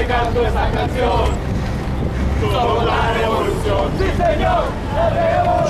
te canto esta canción. Somos la revolución, sí señor, la revolución,